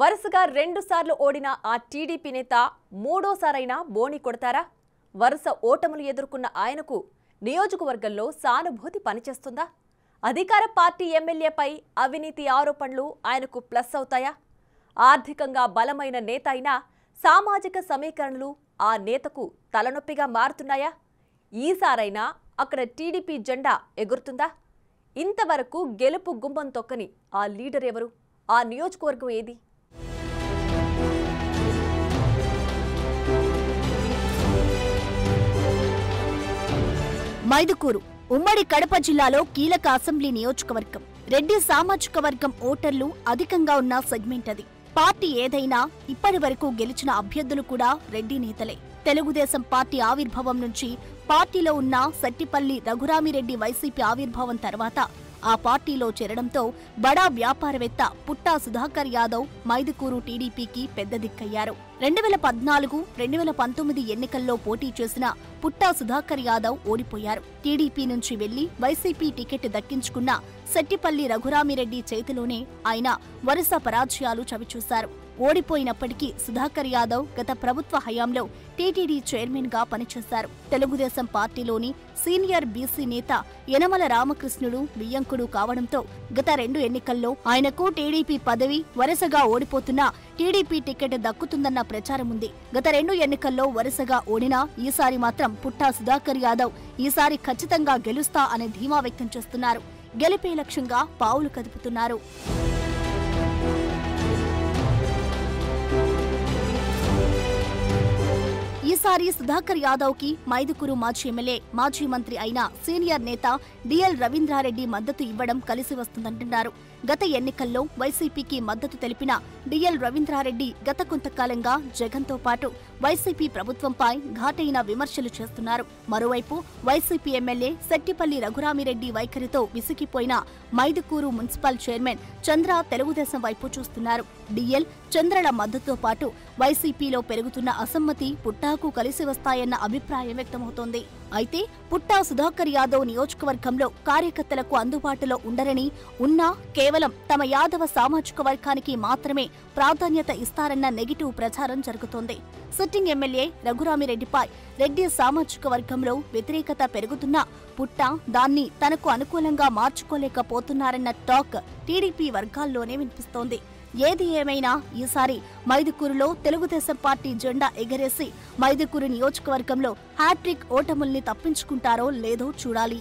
వరుసగా రెండుసార్లు ఓడిన ఆ టీడీపీ నేత మూడోసారైనా బోని కొడతారా? వరుస ఓటములు ఎదుర్కొన్న ఆయనకు నియోజకవర్గంలో సానుభూతి పనిచేస్తుందా? అధికార పార్టీ ఎమ్మెల్యేపై అవినీతి ఆరోపణలు ఆయనకు ప్లస్ అవుతాయా? ఆర్థికంగా బలమైన నేత అయినా సామాజిక సమీకరణలు ఆ నేతకు తలనొప్పిగా మారుతున్నాయా? ఈసారైనా అక్కడ టీడీపీ జెండా ఎగురుతుందా? ఇంతవరకు గెలుపు గుమ్మం తొక్కని ఆ లీడర్ ఎవరు ఆ నియోజకవర్గం ఏది? మైదుకూరు ఉమ్మడి కడప జిల్లాలో కీలక అసెంబ్లీ నియోజకవర్గం. రెడ్డి సామాజిక వర్గం ఓటర్లు అధికంగా ఉన్న సెగ్మెంట్ అది. పార్టీ ఏదైనా ఇప్పటి వరకు గెలిచిన అభ్యర్థులు కూడా రెడ్డి నేతలే. తెలుగుదేశం పార్టీ ఆవిర్భావం నుంచి పార్టీలో ఉన్న సట్టిపల్లి రఘురామిరెడ్డి వైసీపీ ఆవిర్భావం తర్వాత ఆ పార్టీలో చేరడంతో బడా వ్యాపారవేత్త పుట్టా సుధాకర్ యాదవ్ మైదుకూరు టీడీపీకి పెద్ద దిక్కయ్యారు. రెండు వేల పద్నాలుగు రెండు వేల పంతొమ్మిది ఎన్నికల్లో పోటీ చేసిన పుట్టా సుధాకర్ యాదవ్ ఓడిపోయారు. టీడీపీ నుంచి వెళ్ళి వైసీపీ టికెట్ దక్కించుకున్న సెట్టిపల్లి రఘురామిరెడ్డి చేతిలోనే ఆయన వరుస పరాజయాలు చవిచూశారు. ఓడిపోయినప్పటికీ సుధాకర్ యాదవ్ గత ప్రభుత్వ హయాంలో టీటీడీ చైర్మన్గా పనిచేశారు. తెలుగుదేశం పార్టీలోని సీనియర్ బీసీ నేత యనమల రామకృష్ణుడు బియ్యంకుడు కావడంతో గత రెండు ఎన్నికల్లో ఆయనకు టీడీపీ పదవి వరుసగా ఓడిపోతున్నా టీడీపీ టికెట్ దక్కుతుందన్న ప్రచారం ఉంది. గత రెండు ఎన్నికల్లో వరుసగా ఓడినా ఈసారి మాత్రం పుట్టా సుధాకర్ యాదవ్ ఈసారి ఖచ్చితంగా గెలుస్తా అనే ధీమా వ్యక్తం చేస్తున్నారు. గెలిపే లక్ష్యంగా పావులు కదుపుతున్నారు. ఈసారి సుధాకర్ యాదవ్కి మైదుకూరు మాజీ ఎమ్మెల్యే మాజీ మంత్రి అయిన సీనియర్ నేత డిఎల్ రవీంద్రారెడ్డి మద్దతు ఇవ్వడం కలిసి వస్తుందంటున్నారు. గత ఎన్నికల్లో వైసీపీకి మద్దతు తెలిపిన డిఎల్ రవీంద్రారెడ్డి గత కొంతకాలంగా జగన్తో పాటు వైసీపీ ప్రభుత్వంపై ఘాటైన విమర్శలు చేస్తున్నారు. మరోవైపు వైసీపీ ఎమ్మెల్యే సెట్టిపల్లి రఘురామిరెడ్డి వైఖరితో విసిగిపోయిన మైదుకూరు మున్సిపల్ చైర్మన్ చంద్ర తెలుగుదేశం వైపు చూస్తున్నారు. డిఎల్ చంద్రల మద్దతుతో పాటు వైసీపీలో పెరుగుతున్న అసమ్మతి పుట్టాకు కలిసి వస్తాయన్న అభిప్రాయం వ్యక్తమవుతోంది. అయితే పుట్టా సుధాకర్ యాదవ్ నియోజకవర్గంలో కార్యకర్తలకు అందుబాటులో ఉండరని ఉన్నా కేవలం తమ యాదవ సామాజిక వర్గానికి మాత్రమే ప్రాధాన్యత ఇస్తారన్న నెగిటివ్ ప్రచారం జరుగుతోంది. సిట్టింగ్ ఎమ్మెల్యే రఘురామిరెడ్డిపై రెడ్డి సామాజిక వర్గంలో వ్యతిరేకత పెరుగుతున్నా పుట్ట దాన్ని తనకు అనుకూలంగా మార్చుకోలేకపోతున్నారన్న టాక్ టీడీపీ వర్గాల్లోనే వినిపిస్తోంది. ఏది ఏమైనా ఈసారి మైదుకూరులో తెలుగుదేశం పార్టీ జెండా ఎగరేసి మైదుకూరు నియోజకవర్గంలో హ్యాట్రిక్ ఓటముల్ని తప్పించుకుంటారో లేదో చూడాలి.